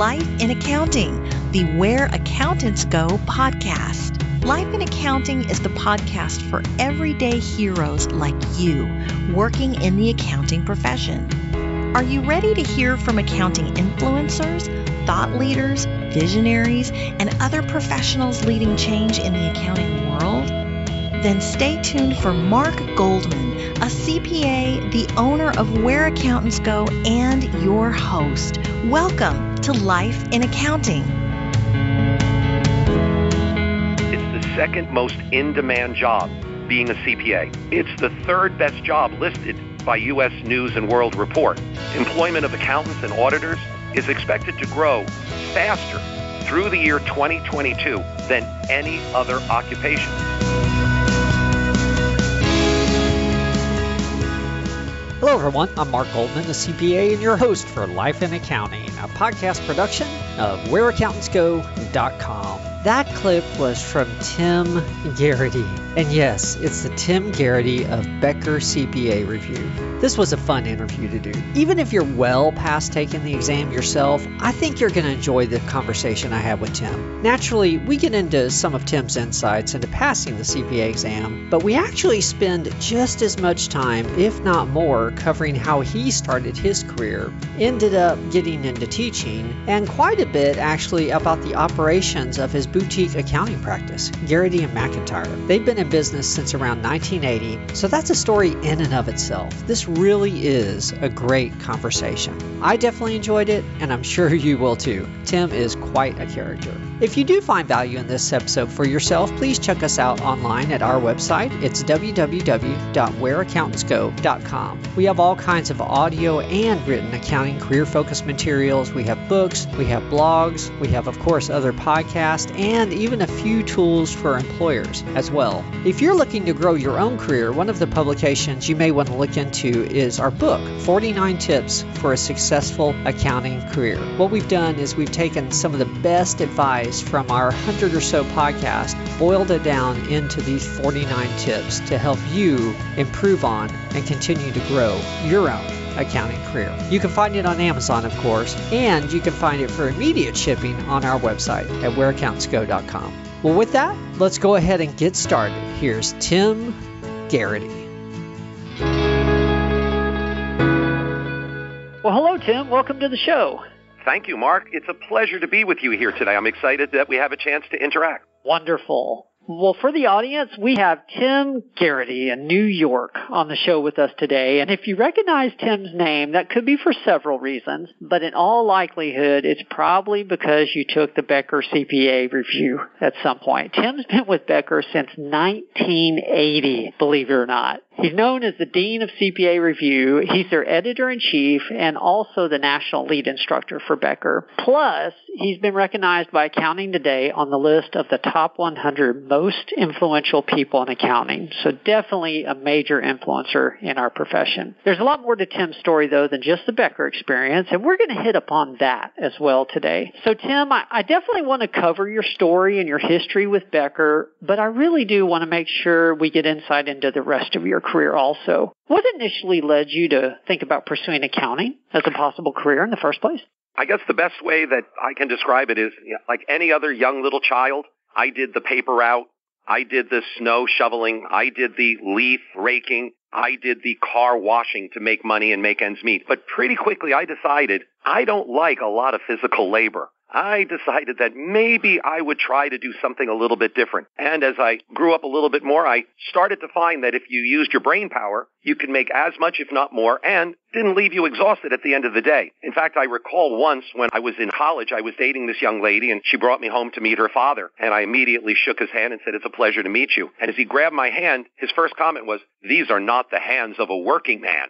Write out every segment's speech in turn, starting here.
Life in Accounting, the Where Accountants Go podcast. Life in Accounting is the podcast for everyday heroes like you working in the accounting profession. Are you ready to hear from accounting influencers, thought leaders, visionaries, and other professionals leading change in the accounting world? Then stay tuned for Mark Goldman, a CPA, the owner of Where Accountants Go, and your host. Welcome to Life in Accounting. It's the second most in demand job being a CPA. It's the third best job listed by U.S. News and World Report. Employment of accountants and auditors is expected to grow faster through the year 2022 than any other occupation. Hello, everyone. I'm Mark Goldman, the CPA, and your host for Life in Accounting, a podcast production of WhereAccountantsGo.com. That clip was from Tim Gearty. And yes, it's the Tim Gearty of Becker CPA Review. This was a fun interview to do. Even if you're well past taking the exam yourself, I think you're going to enjoy the conversation I had with Tim. Naturally, we get into some of Tim's insights into passing the CPA exam, but we actually spend just as much time, if not more, covering how he started his career, ended up getting into teaching, and quite a bit actually about the operations of his boutique accounting practice, Gearty and McIntyre. They've been in business since around 1980, so that's a story in and of itself. This really is a great conversation. I definitely enjoyed it, and I'm sure you will too. Tim is quite a character. If you do find value in this episode for yourself, please check us out online at our website. It's www.whereaccountantsgo.com. We have all kinds of audio and written accounting career focused materials. We have books, we have blogs, we have, of course, other podcasts, and even a few tools for employers as well. If you're looking to grow your own career, one of the publications you may want to look into is our book, 49 Tips for a Successful Accounting Career. What we've done is we've taken some of the best advice from our 100 or so podcasts, boiled it down into these 49 tips to help you improve on and continue to grow your own accounting career. You can find it on Amazon, of course, and you can find it for immediate shipping on our website at whereaccountsgo.com. Well, with that, let's go ahead and get started. Here's Tim Gearty. Well, hello, Tim. Welcome to the show. Thank you, Mark. It's a pleasure to be with you here today. I'm excited that we have a chance to interact. Wonderful. Well, for the audience, we have Tim Gearty in New York on the show with us today. And if you recognize Tim's name, that could be for several reasons, but in all likelihood, it's probably because you took the Becker CPA review at some point. Tim's been with Becker since 1980, believe it or not. He's known as the Dean of CPA Review. He's their editor in chief and also the national lead instructor for Becker. Plus, he's been recognized by Accounting Today on the list of the top 100 most influential people in accounting. So definitely a major influencer in our profession. There's a lot more to Tim's story though than just the Becker experience, and we're going to hit upon that as well today. So Tim, I, I definitely want to cover your story and your history with Becker, but I really do want to make sure we get insight into the rest of your career also. What initially led you to think about pursuing accounting as a possible career in the first place? I guess the best way that I can describe it is you know, like any other young little child, I did the paper route. I did the snow shoveling. I did the leaf raking. I did the car washing to make money and make ends meet. But pretty quickly I decided I don't like a lot of physical labor. I decided that maybe I would try to do something a little bit different. And as I grew up a little bit more, I started to find that if you used your brain power, you could make as much, if not more, and didn't leave you exhausted at the end of the day. In fact, I recall once when I was in college, I was dating this young lady and she brought me home to meet her father. And I immediately shook his hand and said, it's a pleasure to meet you. And as he grabbed my hand, his first comment was, these are not the hands of a working man.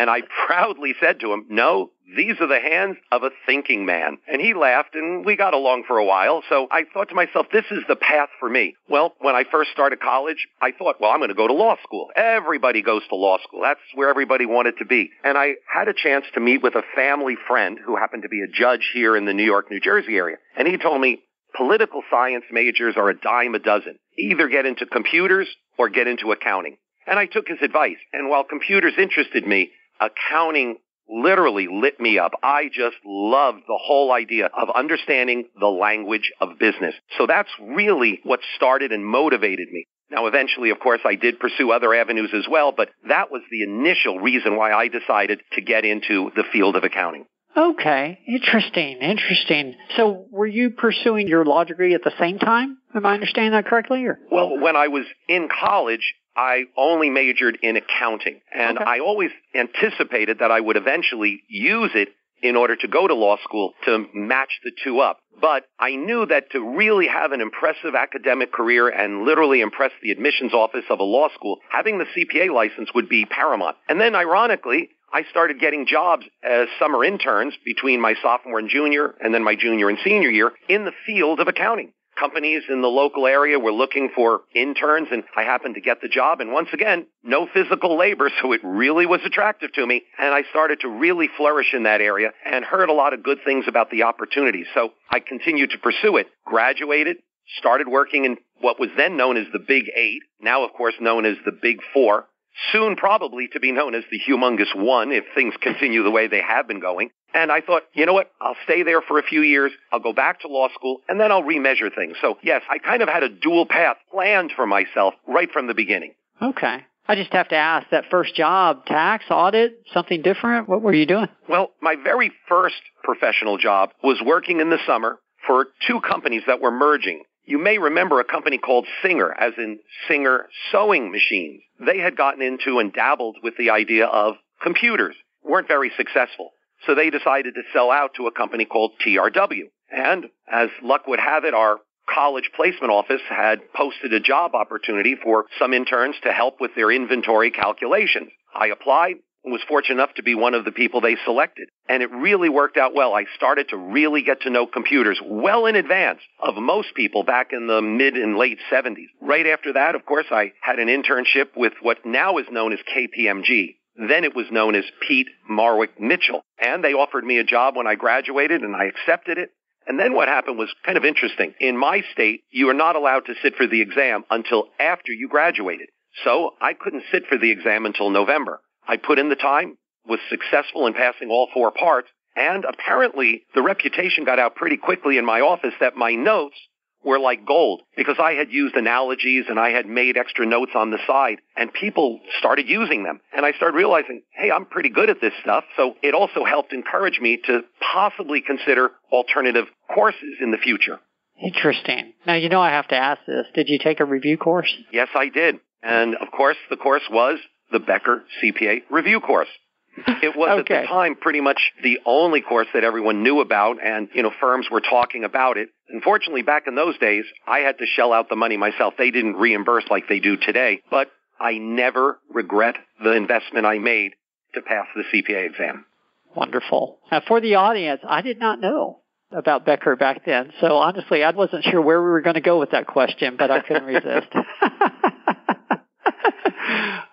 And I proudly said to him, no, these are the hands of a thinking man. And he laughed and we got along for a while. So I thought to myself, this is the path for me. Well, when I first started college, I thought, well, I'm going to go to law school. Everybody goes to law school. That's where everybody wanted to be. And I had a chance to meet with a family friend who happened to be a judge here in the New York, New Jersey area. And he told me, political science majors are a dime a dozen. Either get into computers or get into accounting. And I took his advice. And while computers interested me, accounting literally lit me up. I just loved the whole idea of understanding the language of business. So that's really what started and motivated me. Now, eventually, of course, I did pursue other avenues as well, but that was the initial reason why I decided to get into the field of accounting. Okay, interesting, interesting. So, were you pursuing your law degree at the same time? Am I understanding that correctly? Or? Well, when I was in college, I only majored in accounting, and Okay. I always anticipated that I would eventually use it in order to go to law school to match the two up. But I knew that to really have an impressive academic career and literally impress the admissions office of a law school, having the CPA license would be paramount. And then ironically, I started getting jobs as summer interns between my sophomore and junior and then my junior and senior year in the field of accounting companies in the local area were looking for interns and I happened to get the job. And once again, no physical labor. So it really was attractive to me. And I started to really flourish in that area and heard a lot of good things about the opportunity. So I continued to pursue it, graduated, started working in what was then known as the Big Eight, now of course known as the Big Four, soon probably to be known as the Humongous One if things continue the way they have been going. And I thought, you know what? I'll stay there for a few years. I'll go back to law school and then I'll remeasure things. So yes, I kind of had a dual path planned for myself right from the beginning. Okay. I just have to ask that first job, tax, audit, something different? What were you doing? Well, my very first professional job was working in the summer for two companies that were merging. You may remember a company called Singer, as in Singer sewing machines. They had gotten into and dabbled with the idea of computers, weren't very successful. So they decided to sell out to a company called TRW. And as luck would have it, our college placement office had posted a job opportunity for some interns to help with their inventory calculations. I applied and was fortunate enough to be one of the people they selected. And it really worked out well. I started to really get to know computers well in advance of most people back in the mid and late 70s. Right after that, of course, I had an internship with what now is known as KPMG. Then it was known as Peat Marwick Mitchell. And they offered me a job when I graduated and I accepted it. And then what happened was kind of interesting. In my state, you are not allowed to sit for the exam until after you graduated. So I couldn't sit for the exam until November. I put in the time, was successful in passing all four parts, and apparently the reputation got out pretty quickly in my office that my notes were like gold because I had used analogies and I had made extra notes on the side and people started using them. And I started realizing, hey, I'm pretty good at this stuff. So it also helped encourage me to possibly consider alternative courses in the future. Interesting. Now, you know I have to ask this. Did you take a review course? Yes, I did. And of course, the course was the Becker CPA review course. It was at the time pretty much the only course that everyone knew about and, you know, firms were talking about it. Unfortunately, back in those days, I had to shell out the money myself. They didn't reimburse like they do today, but I never regret the investment I made to pass the CPA exam. Wonderful. Now, for the audience, I did not know about Becker back then. So honestly, I wasn't sure where we were going to go with that question, but I couldn't resist.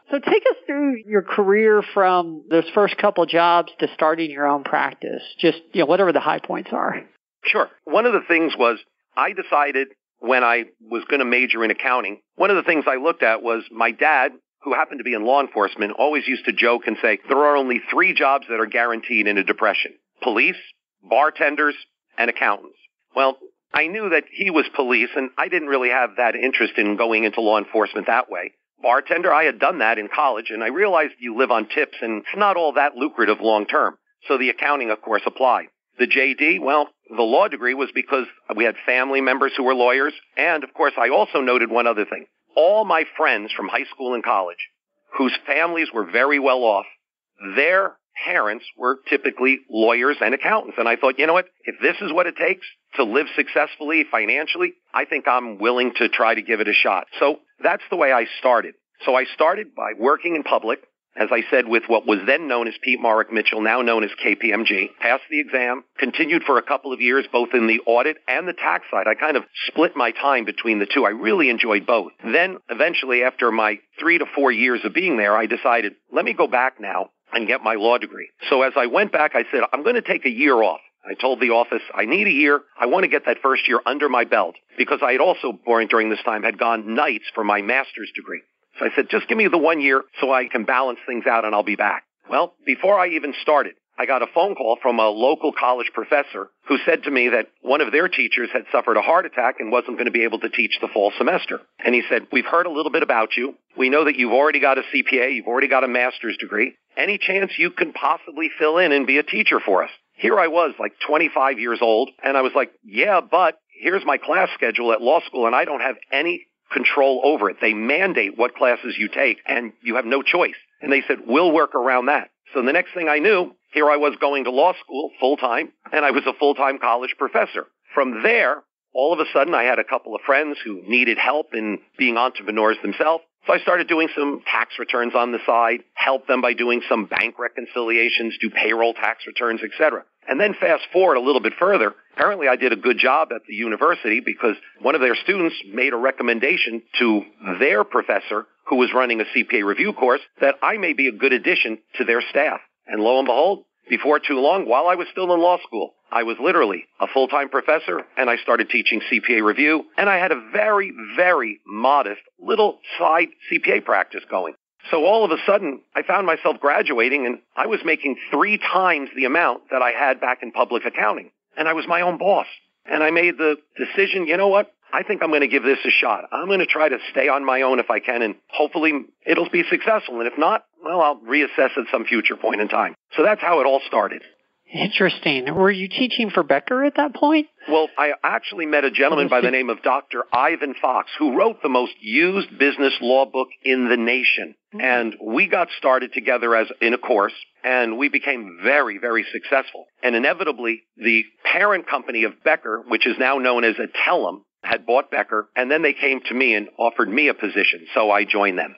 so take us through your career from those first couple jobs to starting your own practice. Just, you know, whatever the high points are. Sure. One of the things was I decided when I was going to major in accounting, one of the things I looked at was my dad, who happened to be in law enforcement, always used to joke and say, there are only three jobs that are guaranteed in a depression. Police, bartenders, and accountants. Well, I knew that he was police and I didn't really have that interest in going into law enforcement that way. Bartender, I had done that in college and I realized you live on tips and it's not all that lucrative long term. So the accounting, of course, applied. The JD, well, the law degree was because we had family members who were lawyers. And of course, I also noted one other thing. All my friends from high school and college whose families were very well off, their parents were typically lawyers and accountants. And I thought, you know what? If this is what it takes to live successfully financially, I think I'm willing to try to give it a shot. So that's the way I started. So I started by working in public, as I said, with what was then known as Peat Marwick Mitchell, now known as KPMG. Passed the exam, continued for a couple of years, both in the audit and the tax side. I kind of split my time between the two. I really enjoyed both. Then eventually, after my three to four years of being there, I decided, let me go back now and get my law degree. So as I went back, I said, I'm going to take a year off. I told the office, I need a year. I want to get that first year under my belt because I had also, during this time, had gone nights for my master's degree. So I said, just give me the one year so I can balance things out and I'll be back. Well, before I even started, I got a phone call from a local college professor who said to me that one of their teachers had suffered a heart attack and wasn't going to be able to teach the fall semester. And he said, we've heard a little bit about you. We know that you've already got a CPA. You've already got a master's degree. Any chance you can possibly fill in and be a teacher for us? Here I was, like 25 years old, and I was like, yeah, but here's my class schedule at law school, and I don't have any control over it. They mandate what classes you take, and you have no choice. And they said, we'll work around that. So the next thing I knew, here I was going to law school full time, and I was a full time college professor. From there, all of a sudden, I had a couple of friends who needed help in being entrepreneurs themselves. So I started doing some tax returns on the side, help them by doing some bank reconciliations, do payroll tax returns, etc. And then fast forward a little bit further, apparently I did a good job at the university because one of their students made a recommendation to their professor who was running a CPA review course that I may be a good addition to their staff. And lo and behold, before too long, while I was still in law school, I was literally a full-time professor and I started teaching CPA review and I had a very, very modest little side CPA practice going. So all of a sudden, I found myself graduating and I was making three times the amount that I had back in public accounting. And I was my own boss. And I made the decision, you know what? I think I'm going to give this a shot. I'm going to try to stay on my own if I can, and hopefully it'll be successful. And if not, well, I'll reassess at some future point in time. So that's how it all started. Interesting. Were you teaching for Becker at that point? Well, I actually met a gentleman by the name of Dr. Ivan Fox, who wrote the most used business law book in the nation. Mm-hmm. And we got started together as in a course, and we became very, very successful. And inevitably, the parent company of Becker, which is now known as Adtalem, had bought Becker, and then they came to me and offered me a position, so I joined them.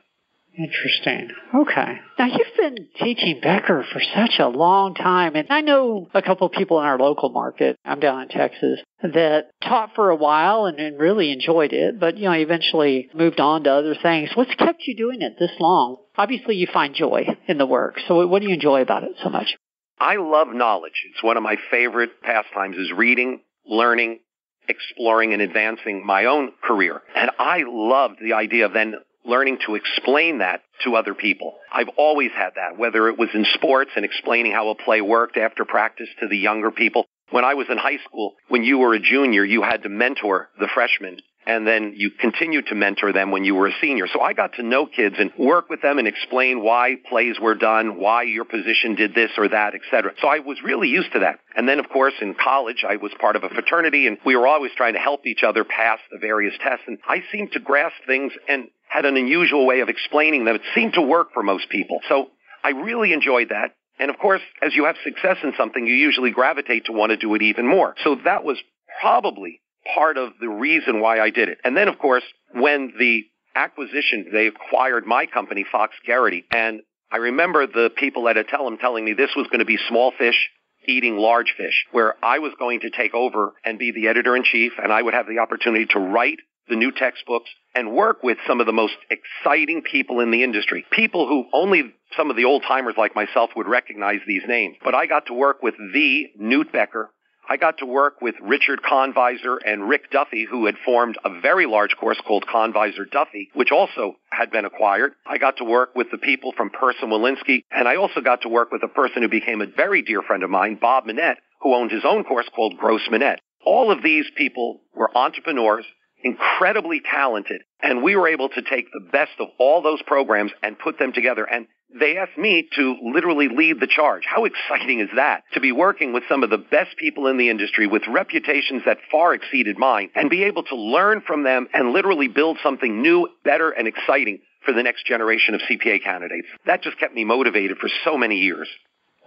Interesting. Okay. Now you've been teaching Becker for such a long time, and I know a couple of people in our local market. I'm down in Texas that taught for a while and, and really enjoyed it, but you know eventually moved on to other things. What's kept you doing it this long? Obviously, you find joy in the work. So, what do you enjoy about it so much? I love knowledge. It's one of my favorite pastimes is reading, learning, exploring and advancing my own career. And I loved the idea of then learning to explain that to other people. I've always had that, whether it was in sports and explaining how a play worked after practice to the younger people. When I was in high school, when you were a junior, you had to mentor the freshmen and then you continued to mentor them when you were a senior. So I got to know kids and work with them and explain why plays were done, why your position did this or that, etc. So I was really used to that. And then, of course, in college, I was part of a fraternity, and we were always trying to help each other pass the various tests. And I seemed to grasp things and had an unusual way of explaining them. It seemed to work for most people. So I really enjoyed that. And of course, as you have success in something, you usually gravitate to want to do it even more. So that was probably part of the reason why I did it. And then, of course, when the acquisition, they acquired my company, Fox Gearty, and I remember the people at Adtalem telling me this was going to be small fish eating large fish, where I was going to take over and be the editor in chief, and I would have the opportunity to write the new textbooks and work with some of the most exciting people in the industry. People who only some of the old timers like myself would recognize these names. But I got to work with the Newt Becker, I got to work with Richard Conviser and Rick Duffy, who had formed a very large course called Conviser Duffy, which also had been acquired. I got to work with the people from Person Wolinsky, and I also got to work with a person who became a very dear friend of mine, Bob Manette, who owned his own course called Gross Manette. All of these people were entrepreneurs, incredibly talented, and we were able to take the best of all those programs and put them together. And they asked me to literally lead the charge. How exciting is that? To be working with some of the best people in the industry with reputations that far exceeded mine and be able to learn from them and literally build something new, better, and exciting for the next generation of CPA candidates. That just kept me motivated for so many years.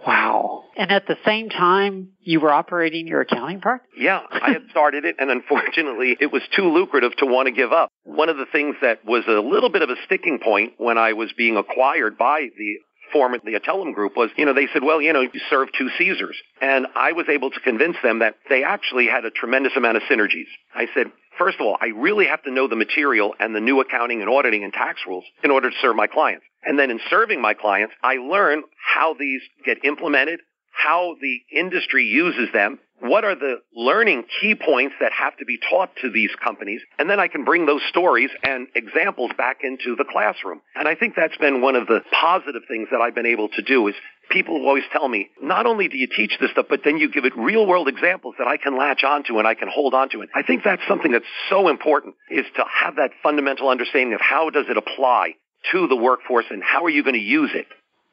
Wow. And at the same time, you were operating your accounting practice? Yeah, I had started it, and unfortunately, it was too lucrative to want to give up. One of the things that was a little bit of a sticking point when I was being acquired by the former the Adtalem group was, you know, they said, well, you know, you serve two Caesars. And I was able to convince them that they actually had a tremendous amount of synergies. I said, first of all, I really have to know the material and the new accounting and auditing and tax rules in order to serve my clients. And then in serving my clients, I learn how these get implemented, how the industry uses them, what are the learning key points that have to be taught to these companies? And then I can bring those stories and examples back into the classroom. And I think that's been one of the positive things that I've been able to do is people always tell me, not only do you teach this stuff, but then you give it real world examples that I can latch onto and I can hold onto. And I think that's something that's so important is to have that fundamental understanding of how does it apply to the workforce and how are you going to use it?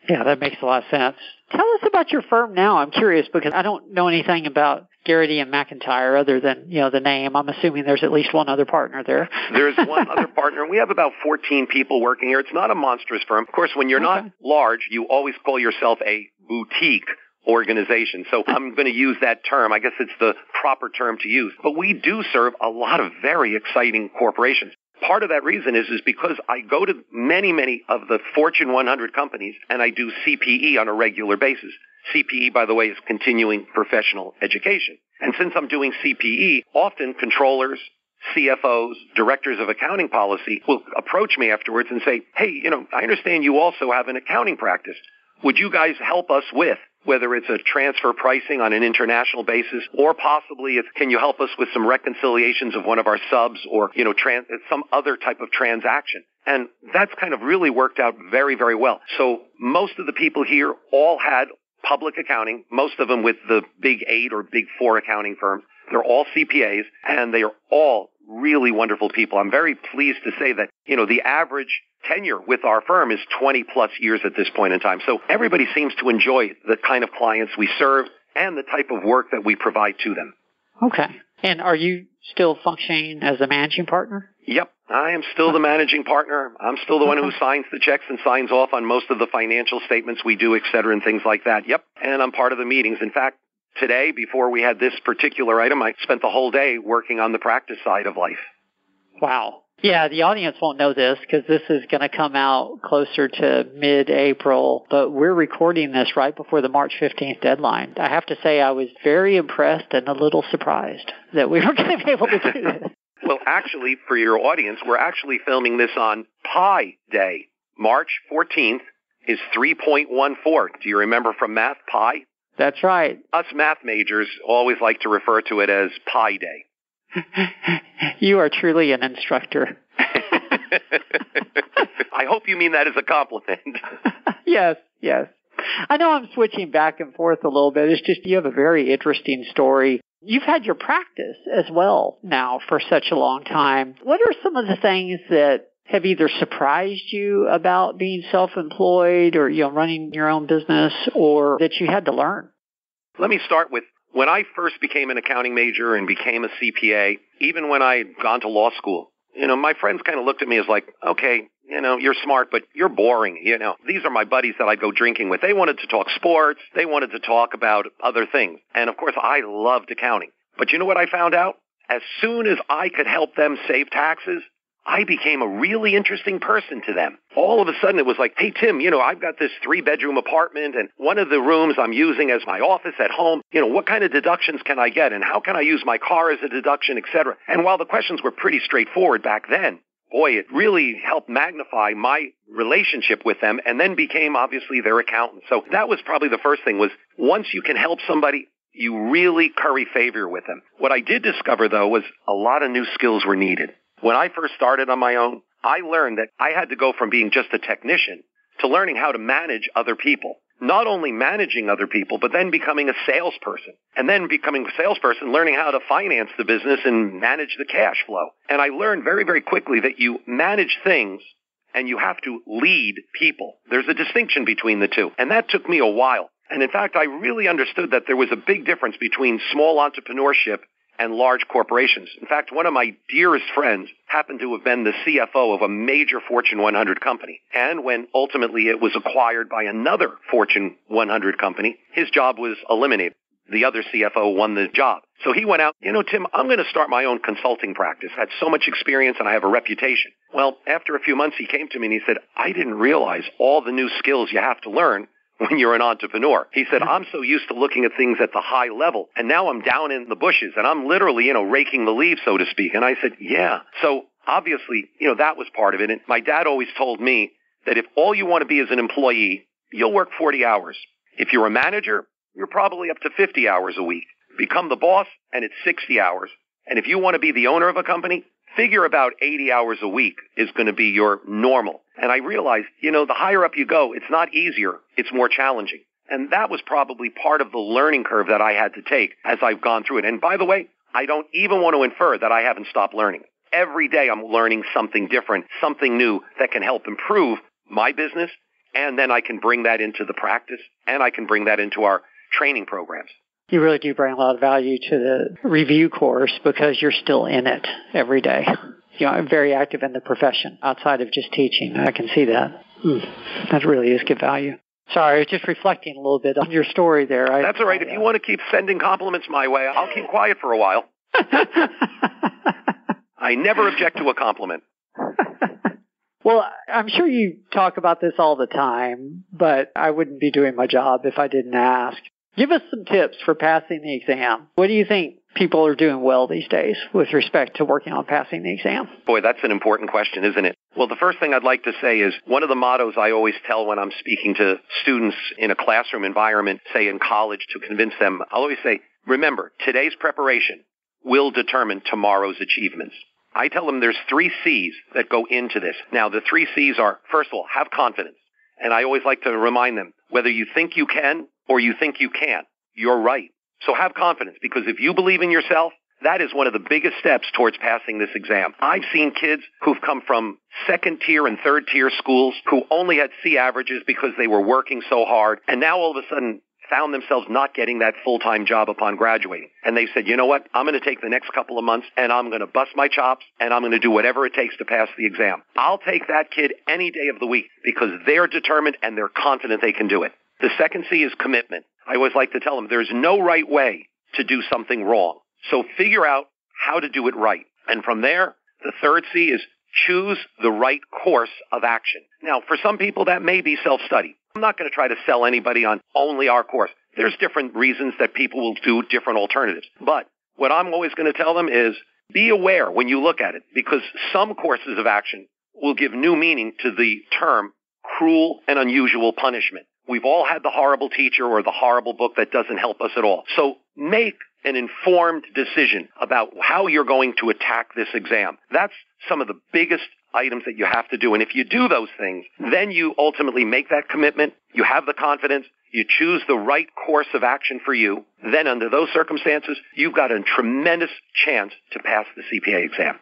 Yeah, that makes a lot of sense. Tell us about your firm now. I'm curious because I don't know anything about Gearty and McIntyre other than, you know, the name. I'm assuming there's at least one other partner there. there's one other partner. We have about 14 people working here. It's not a monstrous firm. Of course, when you're okay. not large, you always call yourself a boutique organization. So I'm going to use that term. I guess it's the proper term to use. But we do serve a lot of very exciting corporations. Part of that reason is, is because I go to many, many of the Fortune 100 companies and I do CPE on a regular basis. CPE, by the way, is continuing professional education. And since I'm doing CPE, often controllers, CFOs, directors of accounting policy will approach me afterwards and say, hey, you know, I understand you also have an accounting practice. Would you guys help us with whether it's a transfer pricing on an international basis or possibly it's can you help us with some reconciliations of one of our subs or, you know, trans, some other type of transaction. And that's kind of really worked out very, very well. So most of the people here all had public accounting, most of them with the big eight or big four accounting firms. They're all CPAs and they are all really wonderful people. I'm very pleased to say that, you know, the average tenure with our firm is 20 plus years at this point in time. So everybody seems to enjoy the kind of clients we serve and the type of work that we provide to them. Okay. And are you still functioning as a managing partner? Yep. I am still the managing partner. I'm still the one who signs the checks and signs off on most of the financial statements we do, et cetera, and things like that. Yep. And I'm part of the meetings. In fact, today, before we had this particular item, I spent the whole day working on the practice side of life. Wow. Yeah, the audience won't know this because this is going to come out closer to mid-April, but we're recording this right before the March 15th deadline. I have to say I was very impressed and a little surprised that we were going to be able to do this. well, actually, for your audience, we're actually filming this on Pi Day. March 14th is 3.14. Do you remember from math, pi? That's right. Us math majors always like to refer to it as Pi Day. you are truly an instructor. I hope you mean that as a compliment. yes, yes. I know I'm switching back and forth a little bit. It's just you have a very interesting story. You've had your practice as well now for such a long time. What are some of the things that have either surprised you about being self-employed or you know running your own business or that you had to learn? Let me start with when I first became an accounting major and became a CPA, even when I had gone to law school, you know, my friends kind of looked at me as like, okay, you know, you're smart, but you're boring. You know, these are my buddies that I go drinking with. They wanted to talk sports. They wanted to talk about other things. And of course, I loved accounting. But you know what I found out? As soon as I could help them save taxes, I became a really interesting person to them. All of a sudden it was like, hey Tim, you know, I've got this three bedroom apartment and one of the rooms I'm using as my office at home. You know, what kind of deductions can I get and how can I use my car as a deduction, etc. And while the questions were pretty straightforward back then, boy, it really helped magnify my relationship with them and then became obviously their accountant. So that was probably the first thing was once you can help somebody, you really curry favor with them. What I did discover though was a lot of new skills were needed. When I first started on my own, I learned that I had to go from being just a technician to learning how to manage other people. Not only managing other people, but then becoming a salesperson. And then becoming a salesperson, learning how to finance the business and manage the cash flow. And I learned very, very quickly that you manage things and you have to lead people. There's a distinction between the two. And that took me a while. And in fact, I really understood that there was a big difference between small entrepreneurship and large corporations. In fact, one of my dearest friends happened to have been the CFO of a major Fortune 100 company. And when ultimately it was acquired by another Fortune 100 company, his job was eliminated. The other CFO won the job. So he went out, you know, Tim, I'm going to start my own consulting practice. I had so much experience and I have a reputation. Well, after a few months, he came to me and he said, I didn't realize all the new skills you have to learn when you're an entrepreneur. He said, mm-hmm. I'm so used to looking at things at the high level, and now I'm down in the bushes, and I'm literally, you know, raking the leaves, so to speak. And I said, yeah. So obviously, you know, that was part of it. And my dad always told me that if all you want to be is an employee, you'll work 40 hours. If you're a manager, you're probably up to 50 hours a week. become the boss and it's 60 hours. And if you want to be the owner of a company, figure about 80 hours a week is going to be your normal. And I realized, you know, the higher up you go, it's not easier, it's more challenging. And that was probably part of the learning curve that I had to take as I've gone through it. And by the way, I don't even want to infer that I haven't stopped learning. Every day I'm learning something different, something new that can help improve my business. And then I can bring that into the practice and I can bring that into our training programs. You really do bring a lot of value to the review course because you're still in it every day. You know, I'm very active in the profession outside of just teaching. I can see that. Mm, that really is good value. Sorry, I was just reflecting a little bit on your story there. I, That's all right. I, if you want to keep sending compliments my way, I'll keep quiet for a while. I never object to a compliment. well, I'm sure you talk about this all the time, but I wouldn't be doing my job if I didn't ask. Give us some tips for passing the exam. What do you think people are doing well these days with respect to working on passing the exam? Boy, that's an important question, isn't it? Well, the first thing I'd like to say is one of the mottos I always tell when I'm speaking to students in a classroom environment, say in college, to convince them, I'll always say, remember, today's preparation will determine tomorrow's achievements. I tell them there's three C's that go into this. Now, the three C's are, first of all, have confidence. And I always like to remind them, whether you think you can or you think you can't, you're right. So have confidence because if you believe in yourself, that is one of the biggest steps towards passing this exam. I've seen kids who've come from second tier and third tier schools who only had C averages because they were working so hard and now all of a sudden found themselves not getting that full-time job upon graduating. And they said, you know what? I'm going to take the next couple of months and I'm going to bust my chops and I'm going to do whatever it takes to pass the exam. I'll take that kid any day of the week because they're determined and they're confident they can do it. The second C is commitment. I always like to tell them there's no right way to do something wrong. So figure out how to do it right. And from there, the third C is choose the right course of action. Now, for some people, that may be self-study. I'm not going to try to sell anybody on only our course. There's different reasons that people will do different alternatives. But what I'm always going to tell them is be aware when you look at it because some courses of action will give new meaning to the term cruel and unusual punishment. We've all had the horrible teacher or the horrible book that doesn't help us at all. So make an informed decision about how you're going to attack this exam. That's some of the biggest items that you have to do. And if you do those things, then you ultimately make that commitment. You have the confidence. You choose the right course of action for you. Then under those circumstances, you've got a tremendous chance to pass the CPA exam.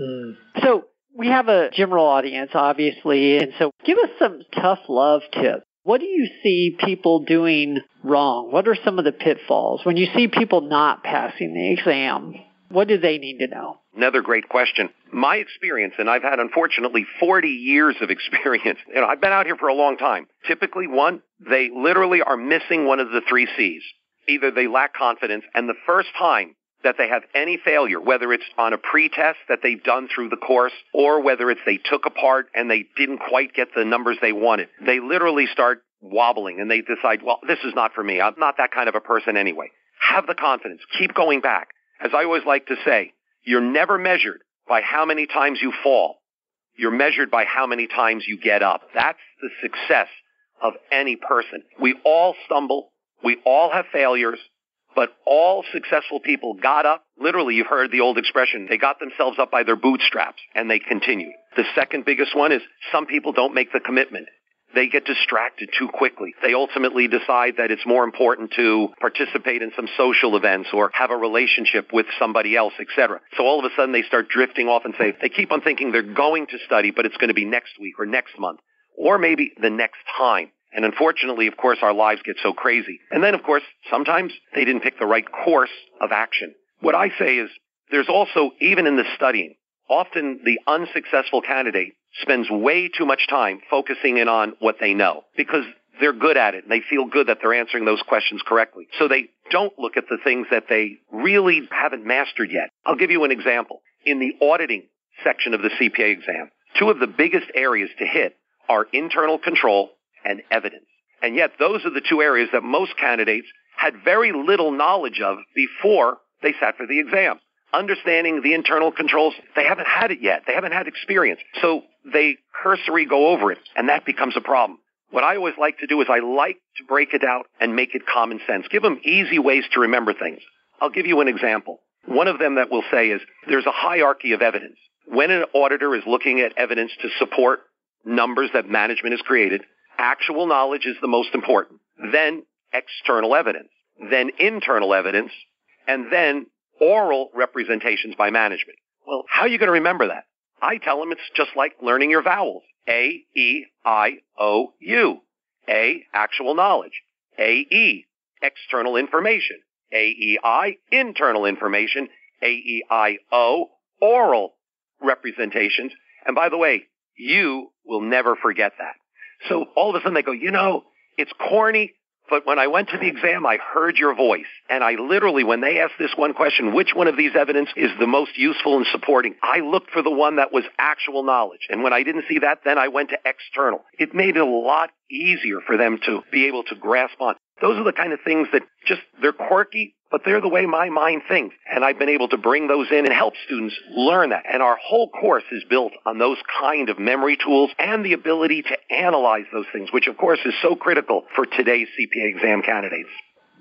Mm. So we have a general audience, obviously. And so give us some tough love tips what do you see people doing wrong? What are some of the pitfalls? When you see people not passing the exam, what do they need to know? Another great question. My experience, and I've had unfortunately 40 years of experience, you know, I've been out here for a long time. Typically, one, they literally are missing one of the three C's. Either they lack confidence, and the first time that they have any failure, whether it's on a pretest that they've done through the course or whether it's they took a part and they didn't quite get the numbers they wanted. They literally start wobbling and they decide, well, this is not for me. I'm not that kind of a person anyway. Have the confidence. Keep going back. As I always like to say, you're never measured by how many times you fall. You're measured by how many times you get up. That's the success of any person. We all stumble. We all have failures. But all successful people got up. Literally, you've heard the old expression, they got themselves up by their bootstraps and they continued. The second biggest one is some people don't make the commitment. They get distracted too quickly. They ultimately decide that it's more important to participate in some social events or have a relationship with somebody else, etc. So all of a sudden they start drifting off and say, they keep on thinking they're going to study, but it's going to be next week or next month or maybe the next time. And unfortunately, of course, our lives get so crazy. And then, of course, sometimes they didn't pick the right course of action. What I say is there's also, even in the studying, often the unsuccessful candidate spends way too much time focusing in on what they know because they're good at it and they feel good that they're answering those questions correctly. So they don't look at the things that they really haven't mastered yet. I'll give you an example. In the auditing section of the CPA exam, two of the biggest areas to hit are internal control and evidence. And yet those are the two areas that most candidates had very little knowledge of before they sat for the exam. Understanding the internal controls, they haven't had it yet. They haven't had experience. So they cursory go over it, and that becomes a problem. What I always like to do is I like to break it out and make it common sense. Give them easy ways to remember things. I'll give you an example. One of them that we'll say is there's a hierarchy of evidence. When an auditor is looking at evidence to support numbers that management has created, actual knowledge is the most important. Then external evidence, then internal evidence, and then oral representations by management. Well, how are you going to remember that? I tell them it's just like learning your vowels. A, E, I, O, U. A, actual knowledge. A, E, external information. A, E, I, internal information. A, E, I, O, oral representations. And by the way, you will never forget that. So all of a sudden they go, you know, it's corny, but when I went to the exam, I heard your voice. And I literally, when they asked this one question, which one of these evidence is the most useful in supporting, I looked for the one that was actual knowledge. And when I didn't see that, then I went to external. It made it a lot easier for them to be able to grasp on. Those are the kind of things that just, they're quirky, but they're the way my mind thinks. And I've been able to bring those in and help students learn that. And our whole course is built on those kind of memory tools and the ability to analyze those things, which of course is so critical for today's CPA exam candidates.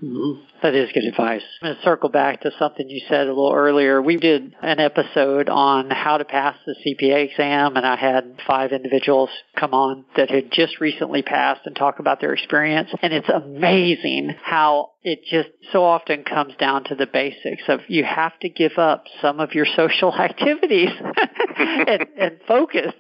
Mm-hmm. That is good advice. I'm going to circle back to something you said a little earlier. We did an episode on how to pass the CPA exam, and I had five individuals come on that had just recently passed and talk about their experience. And it's amazing how it just so often comes down to the basics of you have to give up some of your social activities and, and, focus.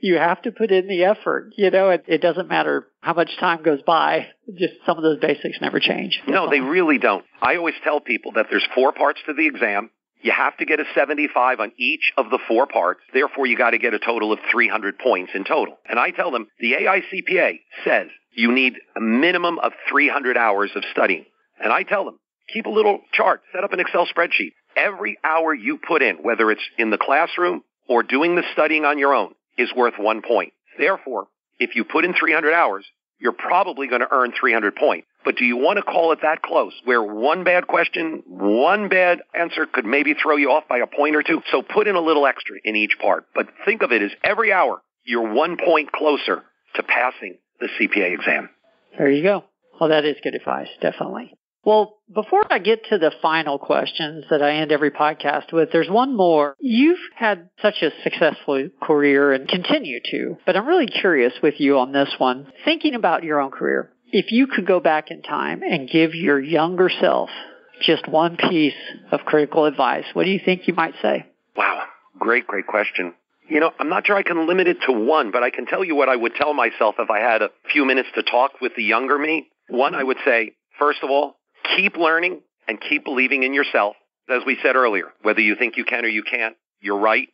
You have to put in the effort. You know, it, it, doesn't matter how much time goes by. Just some of those basics never change. No, they really don't. I always tell people that there's four parts to the exam. You have to get a 75 on each of the four parts. Therefore, you got to get a total of 300 points in total. And I tell them the AICPA says you need a minimum of 300 hours of studying. And I tell them, keep a little chart, set up an Excel spreadsheet. Every hour you put in, whether it's in the classroom or doing the studying on your own, is worth one point. Therefore, if you put in 300 hours, you're probably going to earn 300 points. But do you want to call it that close, where one bad question, one bad answer could maybe throw you off by a point or two? So put in a little extra in each part. But think of it as every hour, you're one point closer to passing the CPA exam. There you go. Well, that is good advice, definitely. Well, before I get to the final questions that I end every podcast with, there's one more. You've had such a successful career and continue to, but I'm really curious with you on this one. Thinking about your own career, if you could go back in time and give your younger self just one piece of critical advice, what do you think you might say? Wow, great, great question. You know, I'm not sure I can limit it to one, but I can tell you what I would tell myself if I had a few minutes to talk with the younger me. One, I would say, first of all, keep learning and keep believing in yourself. As we said earlier, whether you think you can or you can't, you're right.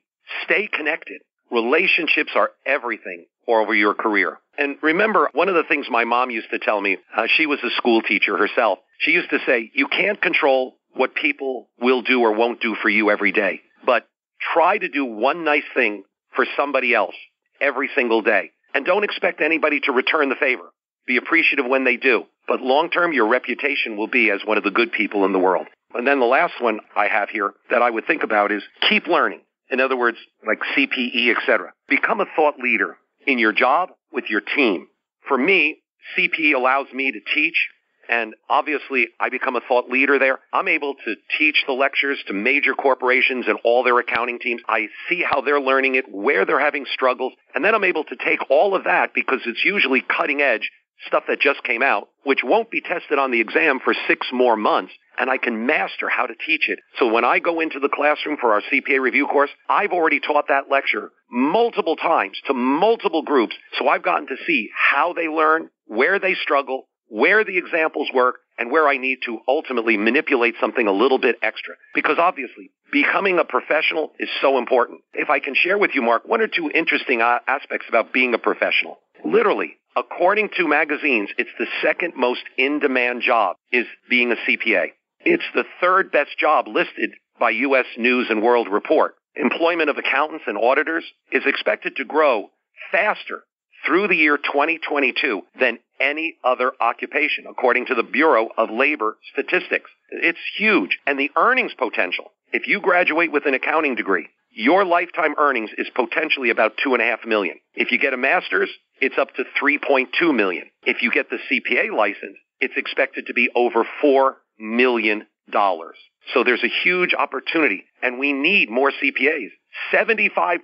Stay connected. Relationships are everything over your career. And remember, one of the things my mom used to tell me, uh, she was a school teacher herself. She used to say, you can't control what people will do or won't do for you every day, but try to do one nice thing for somebody else every single day. And don't expect anybody to return the favor. Be appreciative when they do. But long term, your reputation will be as one of the good people in the world. And then the last one I have here that I would think about is keep learning. In other words, like CPE, etc. Become a thought leader in your job with your team. For me, CPE allows me to teach and obviously I become a thought leader there. I'm able to teach the lectures to major corporations and all their accounting teams. I see how they're learning it, where they're having struggles, and then I'm able to take all of that because it's usually cutting edge stuff that just came out, which won't be tested on the exam for six more months, and I can master how to teach it. So when I go into the classroom for our CPA review course, I've already taught that lecture multiple times to multiple groups. So I've gotten to see how they learn, where they struggle, where the examples work, and where I need to ultimately manipulate something a little bit extra. Because obviously, becoming a professional is so important. If I can share with you, Mark, one or two interesting aspects about being a professional. Literally, According to magazines, it's the second most in-demand job is being a CPA. It's the third best job listed by U.S. News and World Report. Employment of accountants and auditors is expected to grow faster through the year 2022 than any other occupation, according to the Bureau of Labor Statistics. It's huge. And the earnings potential, if you graduate with an accounting degree, your lifetime earnings is potentially about two and a half million. If you get a master's, it's up to 3.2 million. If you get the CPA license, it's expected to be over $4 million. So there's a huge opportunity and we need more CPAs. 75%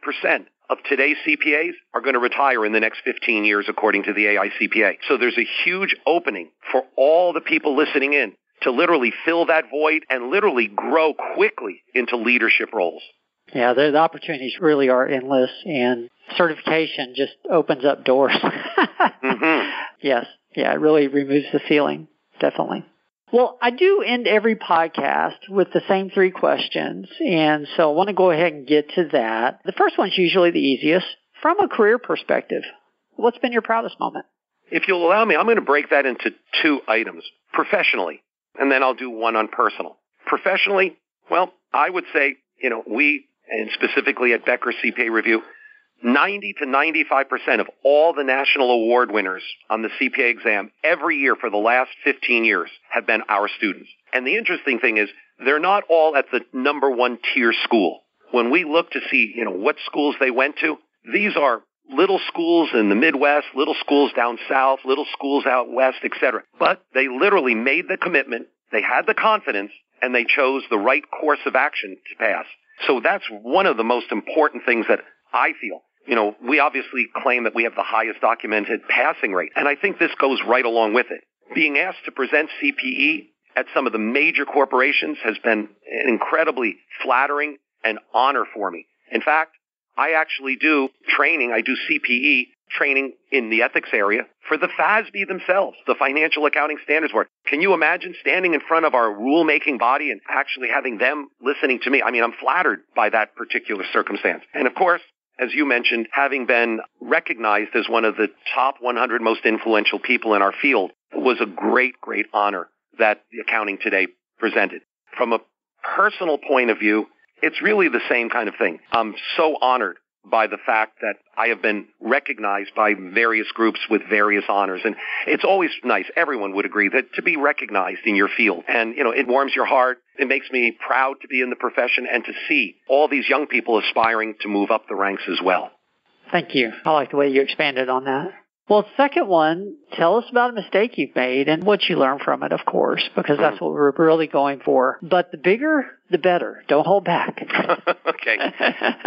of today's CPAs are going to retire in the next 15 years according to the AICPA. So there's a huge opening for all the people listening in to literally fill that void and literally grow quickly into leadership roles. Yeah, the, the opportunities really are endless, and certification just opens up doors. mm-hmm. Yes, yeah, it really removes the ceiling, definitely. Well, I do end every podcast with the same three questions, and so I want to go ahead and get to that. The first one's usually the easiest. From a career perspective, what's been your proudest moment? If you'll allow me, I'm going to break that into two items. Professionally, and then I'll do one on personal. Professionally, well, I would say, you know, we, and specifically at Becker CPA Review, 90 to 95% of all the national award winners on the CPA exam every year for the last 15 years have been our students. And the interesting thing is they're not all at the number one tier school. When we look to see, you know, what schools they went to, these are little schools in the Midwest, little schools down south, little schools out west, etc. But they literally made the commitment, they had the confidence, and they chose the right course of action to pass. So that's one of the most important things that I feel. You know, we obviously claim that we have the highest documented passing rate, and I think this goes right along with it. Being asked to present CPE at some of the major corporations has been an incredibly flattering and honor for me. In fact, I actually do training. I do CPE training in the ethics area for the FASB themselves, the Financial Accounting Standards Board. Can you imagine standing in front of our rule-making body and actually having them listening to me? I mean, I'm flattered by that particular circumstance. And of course, as you mentioned, having been recognized as one of the top 100 most influential people in our field was a great, great honor that Accounting Today presented. From a personal point of view, it's really the same kind of thing. I'm so honored by the fact that I have been recognized by various groups with various honors. And it's always nice. Everyone would agree that to be recognized in your field. And, you know, it warms your heart. It makes me proud to be in the profession and to see all these young people aspiring to move up the ranks as well. Thank you. I like the way you expanded on that. Well, second one, tell us about a mistake you've made and what you learned from it, of course, because that's what we're really going for. But the bigger, the better. Don't hold back. okay.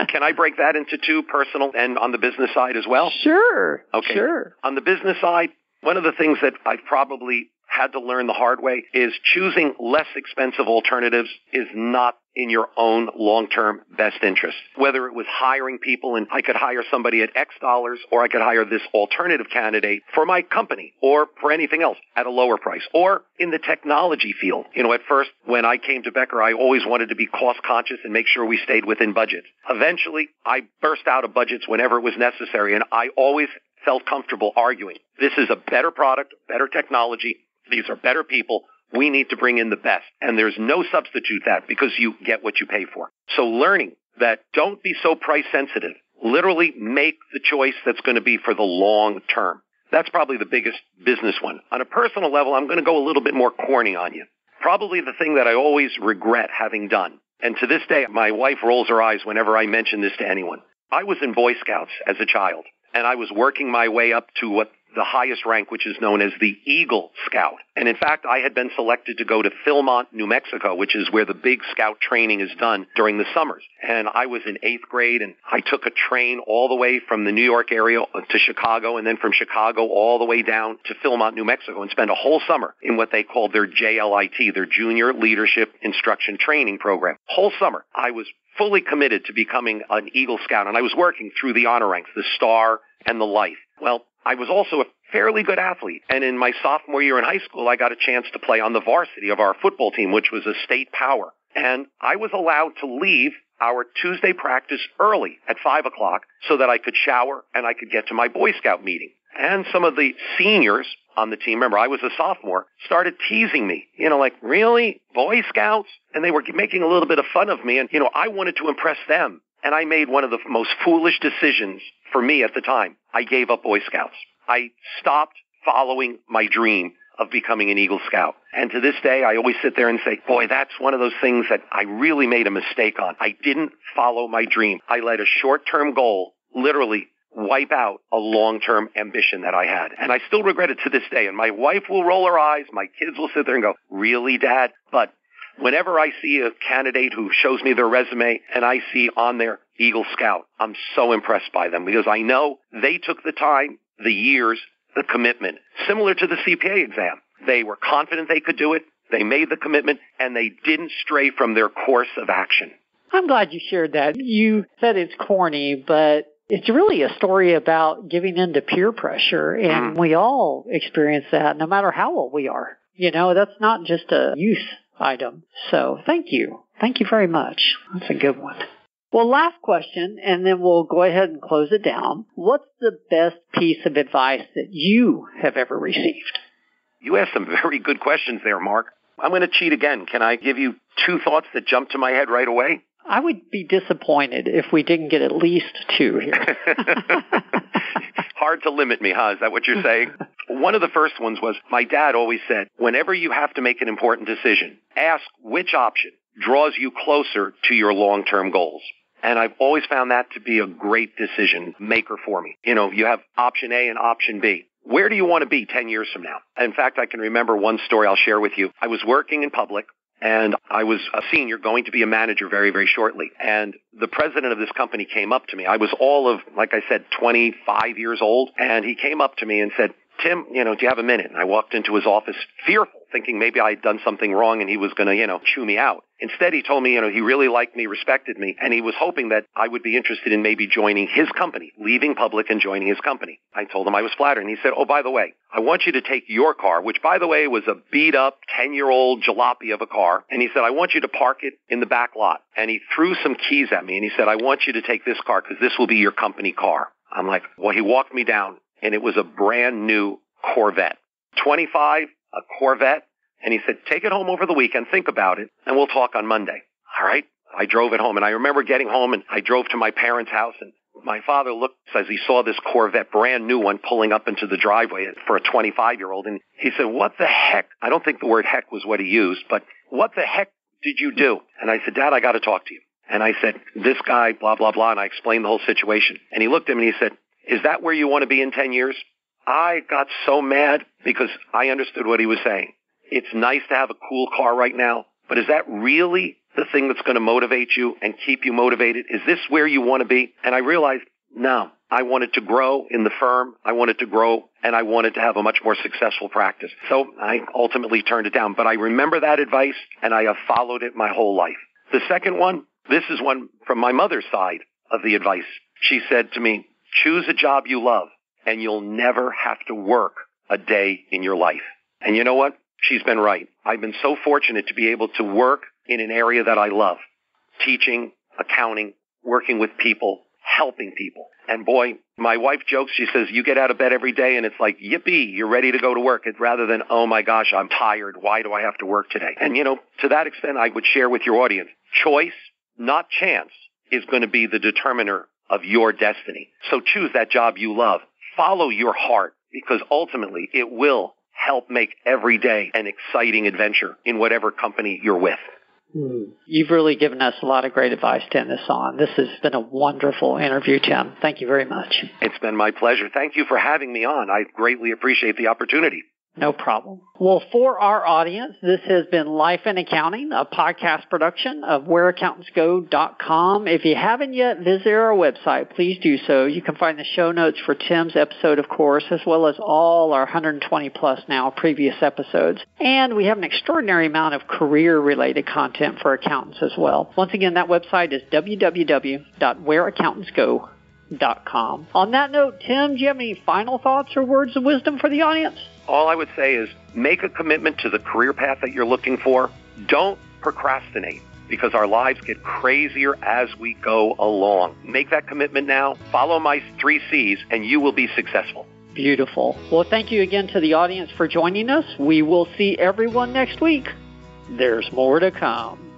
Can I break that into two, personal and on the business side as well? Sure. Okay. Sure. On the business side, one of the things that I've probably had to learn the hard way is choosing less expensive alternatives is not in your own long-term best interest. Whether it was hiring people and I could hire somebody at X dollars or I could hire this alternative candidate for my company or for anything else at a lower price or in the technology field. You know, at first when I came to Becker, I always wanted to be cost conscious and make sure we stayed within budget. Eventually, I burst out of budgets whenever it was necessary and I always felt comfortable arguing. This is a better product, better technology. These are better people. We need to bring in the best. And there's no substitute that because you get what you pay for. So learning that don't be so price sensitive. Literally make the choice that's going to be for the long term. That's probably the biggest business one. On a personal level, I'm going to go a little bit more corny on you. Probably the thing that I always regret having done. And to this day, my wife rolls her eyes whenever I mention this to anyone. I was in Boy Scouts as a child and I was working my way up to what the highest rank, which is known as the Eagle Scout. And in fact, I had been selected to go to Philmont, New Mexico, which is where the big scout training is done during the summers. And I was in eighth grade and I took a train all the way from the New York area to Chicago and then from Chicago all the way down to Philmont, New Mexico and spent a whole summer in what they called their JLIT, their Junior Leadership Instruction Training Program. Whole summer. I was fully committed to becoming an Eagle Scout and I was working through the honor ranks, the star and the life. Well, I was also a fairly good athlete. And in my sophomore year in high school, I got a chance to play on the varsity of our football team, which was a state power. And I was allowed to leave our Tuesday practice early at five o'clock so that I could shower and I could get to my Boy Scout meeting. And some of the seniors on the team, remember I was a sophomore, started teasing me. You know, like, really? Boy Scouts? And they were making a little bit of fun of me. And, you know, I wanted to impress them. And I made one of the most foolish decisions for me at the time. I gave up Boy Scouts. I stopped following my dream of becoming an Eagle Scout. And to this day, I always sit there and say, boy, that's one of those things that I really made a mistake on. I didn't follow my dream. I let a short-term goal literally wipe out a long-term ambition that I had. And I still regret it to this day. And my wife will roll her eyes. My kids will sit there and go, really, dad? But Whenever I see a candidate who shows me their resume and I see on there Eagle Scout, I'm so impressed by them because I know they took the time, the years, the commitment, similar to the CPA exam. They were confident they could do it. They made the commitment and they didn't stray from their course of action. I'm glad you shared that. You said it's corny, but it's really a story about giving in to peer pressure and mm. we all experience that no matter how old we are. You know, that's not just a youth item. So thank you. Thank you very much. That's a good one. Well, last question, and then we'll go ahead and close it down. What's the best piece of advice that you have ever received? You asked some very good questions there, Mark. I'm going to cheat again. Can I give you two thoughts that jump to my head right away? I would be disappointed if we didn't get at least two here. Hard to limit me, huh? Is that what you're saying? One of the first ones was my dad always said, whenever you have to make an important decision, ask which option draws you closer to your long-term goals. And I've always found that to be a great decision maker for me. You know, you have option A and option B. Where do you want to be 10 years from now? In fact, I can remember one story I'll share with you. I was working in public and I was a senior going to be a manager very, very shortly. And the president of this company came up to me. I was all of, like I said, 25 years old. And he came up to me and said, Tim, you know, do you have a minute? And I walked into his office fearful, thinking maybe I had done something wrong and he was going to, you know, chew me out. Instead, he told me, you know, he really liked me, respected me, and he was hoping that I would be interested in maybe joining his company, leaving public and joining his company. I told him I was flattered, and he said, oh, by the way, I want you to take your car, which by the way was a beat up 10 year old jalopy of a car, and he said, I want you to park it in the back lot. And he threw some keys at me and he said, I want you to take this car because this will be your company car. I'm like, well, he walked me down and it was a brand new Corvette. 25, a Corvette. And he said, take it home over the weekend, think about it, and we'll talk on Monday. All right. I drove it home and I remember getting home and I drove to my parents' house and my father looked as he saw this Corvette, brand new one, pulling up into the driveway for a 25 year old. And he said, what the heck? I don't think the word heck was what he used, but what the heck did you do? And I said, Dad, I got to talk to you. And I said, this guy, blah, blah, blah. And I explained the whole situation. And he looked at me and he said, is that where you want to be in 10 years? I got so mad because I understood what he was saying. It's nice to have a cool car right now, but is that really the thing that's going to motivate you and keep you motivated? Is this where you want to be? And I realized, no, I wanted to grow in the firm. I wanted to grow and I wanted to have a much more successful practice. So I ultimately turned it down, but I remember that advice and I have followed it my whole life. The second one, this is one from my mother's side of the advice. She said to me, choose a job you love and you'll never have to work a day in your life. And you know what? She's been right. I've been so fortunate to be able to work in an area that I love. Teaching, accounting, working with people, helping people. And boy, my wife jokes, she says, you get out of bed every day and it's like, yippee, you're ready to go to work. Rather than, oh my gosh, I'm tired. Why do I have to work today? And you know, to that extent, I would share with your audience, choice, not chance, is going to be the determiner of your destiny. So choose that job you love follow your heart because ultimately it will help make every day an exciting adventure in whatever company you're with. Hmm. You've really given us a lot of great advice to end this on. This has been a wonderful interview, Tim. Thank you very much. It's been my pleasure. Thank you for having me on. I greatly appreciate the opportunity. No problem. Well, for our audience, this has been Life in Accounting, a podcast production of whereaccountantsgo.com. If you haven't yet visited our website, please do so. You can find the show notes for Tim's episode, of course, as well as all our 120 plus now previous episodes. And we have an extraordinary amount of career related content for accountants as well. Once again, that website is www.whereaccountantsgo.com. On that note, Tim, do you have any final thoughts or words of wisdom for the audience? all I would say is make a commitment to the career path that you're looking for. Don't procrastinate because our lives get crazier as we go along. Make that commitment now. Follow my three C's and you will be successful. Beautiful. Well, thank you again to the audience for joining us. We will see everyone next week. There's more to come.